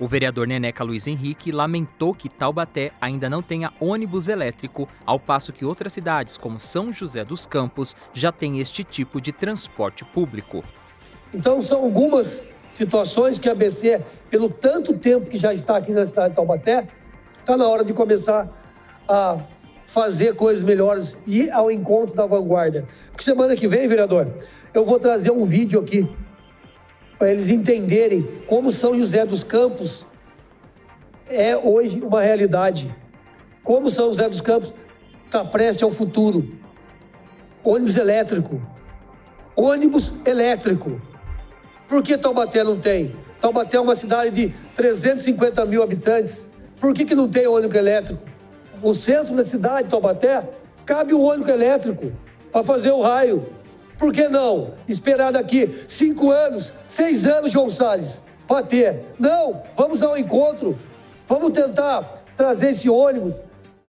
O vereador Neneca Luiz Henrique lamentou que Taubaté ainda não tenha ônibus elétrico, ao passo que outras cidades, como São José dos Campos, já têm este tipo de transporte público. Então, são algumas situações que a BC, pelo tanto tempo que já está aqui na cidade de Taubaté, está na hora de começar a fazer coisas melhores e ir ao encontro da vanguarda. Porque semana que vem, vereador, eu vou trazer um vídeo aqui para eles entenderem como São José dos Campos é hoje uma realidade. Como São José dos Campos está prestes ao futuro. Ônibus elétrico. Ônibus elétrico. Por que Taubaté não tem? Taubaté é uma cidade de 350 mil habitantes. Por que, que não tem ônibus elétrico? O centro da cidade, Taubaté, cabe o ônibus elétrico para fazer o raio. Por que não esperar daqui cinco anos, seis anos, João Salles, para ter? Não, vamos ao encontro, vamos tentar trazer esse ônibus